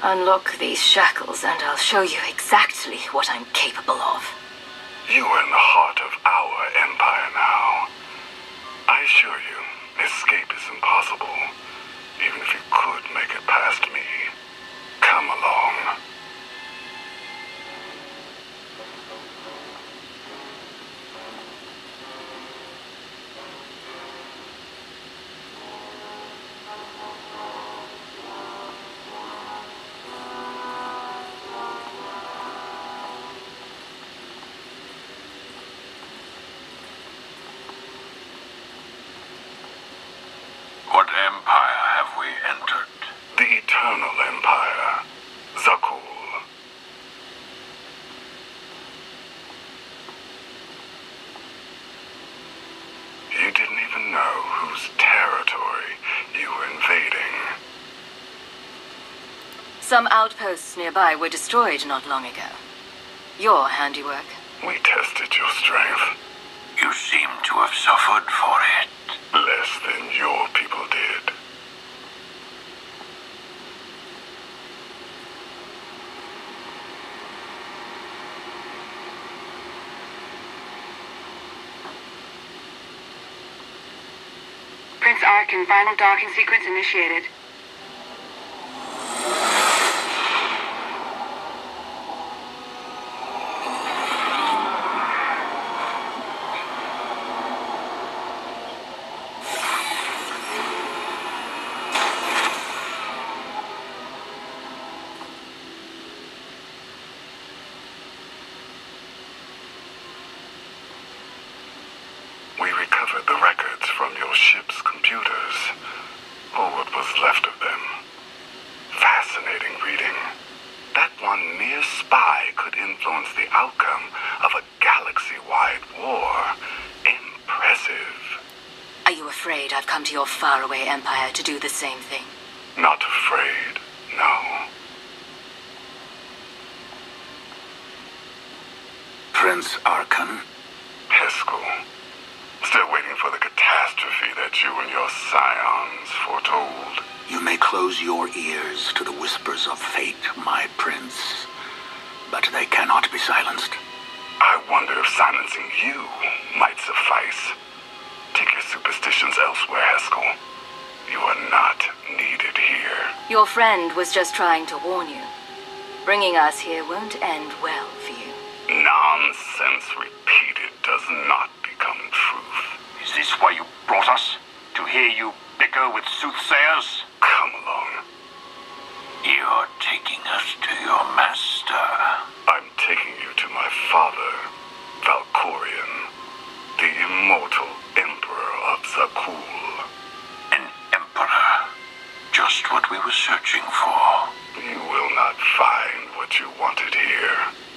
Unlock these shackles and I'll show you exactly what I'm capable of. You are in the heart of our empire now. I assure you, escape is impossible. Even if you could make it past me. Come along. Some outposts nearby were destroyed not long ago. Your handiwork. We tested your strength. You seem to have suffered for it. Less than your people did. Prince Arcann, final docking sequence initiated. We recovered the records from your ship's computers. Or what was left of them. Fascinating reading. That one mere spy could influence the outcome of a galaxy-wide war. Impressive. Are you afraid I've come to your faraway empire to do the same thing? Not afraid, no. Prince Arcann? Heskal. Still waiting for the catastrophe that you and your scions foretold. You may close your ears to the whispers of fate, my prince. But they cannot be silenced. I wonder if silencing you might suffice. Take your superstitions elsewhere, Heskal. You are not needed here. Your friend was just trying to warn you. Bringing us here won't end well Marius. Come along. You're taking us to your master. I'm taking you to my father, Valkorion, the immortal Emperor of Zakuul. An Emperor. Just what we were searching for. You will not find what you wanted here.